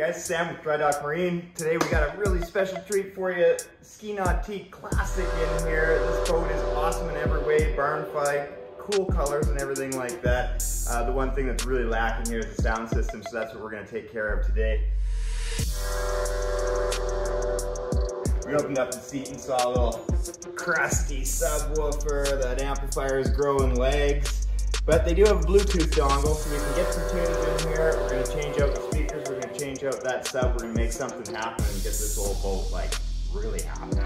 guys, Sam with Dry Dock Marine. Today we got a really special treat for you. Ski Nautique Classic in here. This boat is awesome in every way, barn fight, cool colors and everything like that. Uh, the one thing that's really lacking here is the sound system, so that's what we're gonna take care of today. We opened up the seat and saw a little crusty subwoofer. That amplifier is growing legs. But they do have a Bluetooth dongle, so we can get some tunes in here. We're gonna change out change out that sub, we're gonna make something happen and get this old boat like really happy.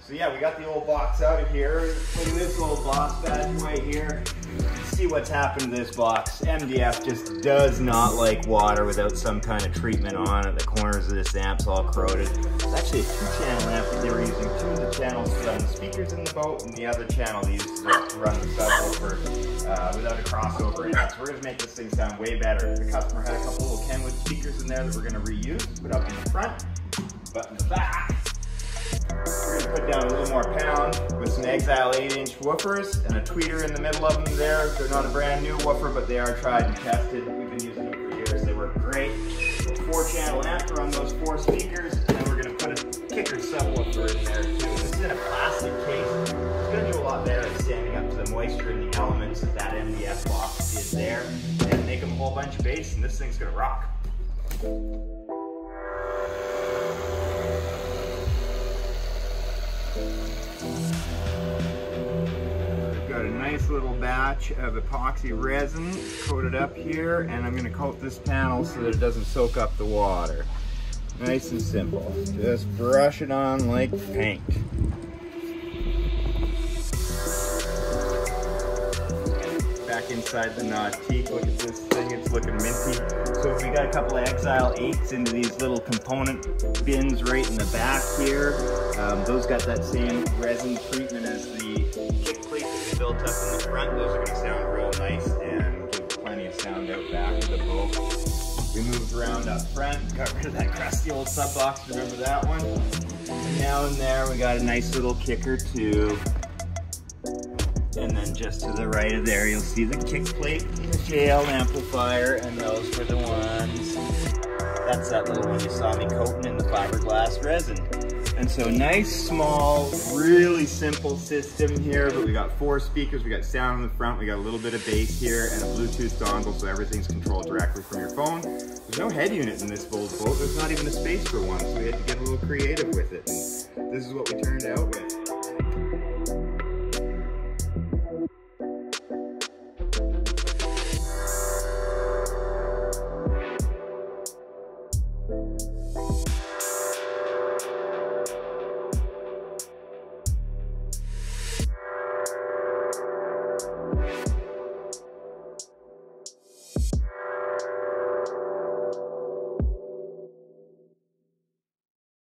So yeah, we got the old box out of here. At this old boss badge right here. See what's happened to this box. MDF just does not like water without some kind of treatment on it. The corners of this amp's all corroded. It's actually a two-channel amp that they were using two of the channels to run the speakers in the boat and the other channel they used to run the subwoofer uh, without a crossover. So we're gonna make this thing sound way better. The customer had a couple little Kenwood speakers in there that we're gonna reuse, put up in the front, but in the back, put down a little more pound with some Exile 8-inch woofers and a tweeter in the middle of them there. They're not a brand new woofer, but they are tried and tested. We've been using them for years. They work great. Four channel amp on those four speakers, and then we're gonna put a kicker subwoofer in there too. This is in a plastic case. It's gonna do a lot better at standing up to the moisture and the elements that that MDF box is there, and make them a whole bunch of bass, and this thing's gonna rock. Nice little batch of epoxy resin coated up here and I'm gonna coat this panel so that it doesn't soak up the water. Nice and simple. Just brush it on like paint. Back inside the Nautique, look at this thing, it's looking minty. So we got a couple of Exile 8s into these little component bins right in the back here. Um, those got that same resin treatment as the built up in the front. Those are gonna sound real nice and give plenty of sound out back of the boat. We moved around up front, got rid of that crusty old sub box, remember that one? And now in there we got a nice little kicker too. And then just to the right of there, you'll see the kick plate, the JL amplifier, and those were the ones. That's that little one you saw me coating in the fiberglass resin. And so nice, small, really simple system here, but we got four speakers, we got sound in the front, we got a little bit of bass here, and a Bluetooth dongle, so everything's controlled directly from your phone. There's no head unit in this old boat, there's not even a space for one, so we had to get a little creative with it. And this is what we turned out with.